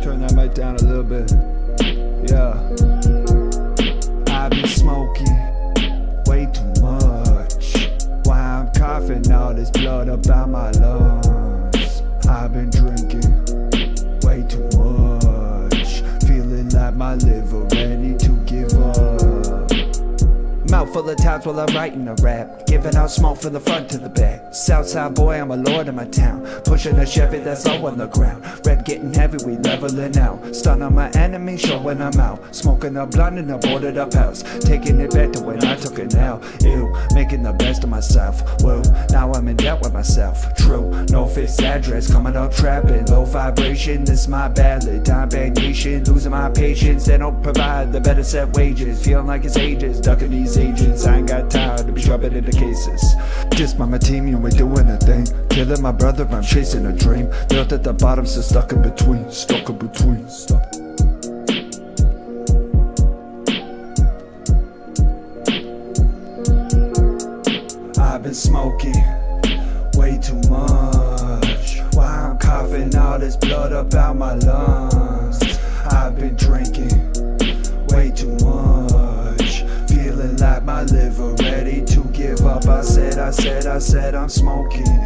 Turn that mic down a little bit. Yeah. This blood up out my full of times while I'm writing a rap. Giving out smoke from the front to the back. Southside boy, I'm a lord in my town. Pushing a Chevy that's low on the ground. Red getting heavy, we leveling out. Stun on my enemy, showing I'm out. Smoking a blunt in a boarded up house. Taking it back to when I took it now. Ew, making the best of myself. Whoa, now I'm in debt with myself. True, no fixed address, coming up trapping. Low vibration, this my ballad. Time bad nation, losing my patience. They don't provide the better set wages. Feeling like it's ages, ducking these I ain't got time to be shoving into cases. Just by my team, and we're doing a thing. Killing my brother, I'm chasing a dream. Built at the bottom, so stuck in between. Stuck in between. Stuck. I've been smoking way too much. Why I'm coughing all this blood up out my lungs. Said, I said, I said I'm smoking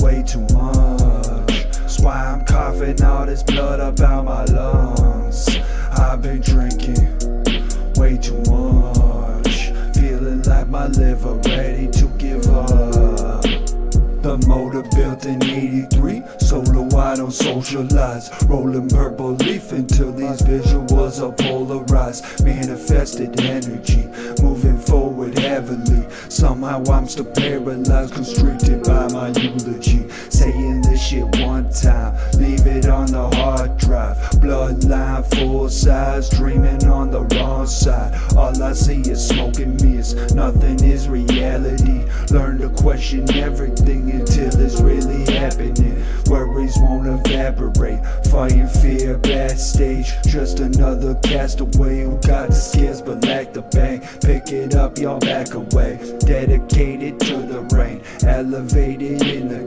way too much. That's why I'm coughing all this blood up out my lungs. I've been drinking way too much. Feeling like my liver ready to give up. The motor built in 83, solo I don't socialize. Rolling purple leaf until these visuals are polarized. Manifested energy, moving. Somehow I'm still paralyzed, constricted by my eulogy. Saying this shit one time, leave it on the hard drive. Bloodline full size, dreaming on the wrong side. All I see is smoke and mirrors, nothing is reality. Learn to question everything until it's really happening. Worries won't evaporate, fighting fear backstage. Just another castaway who got the skills but lack the bank. Pick it up, y'all back away. Dedicated to the rain, elevated in the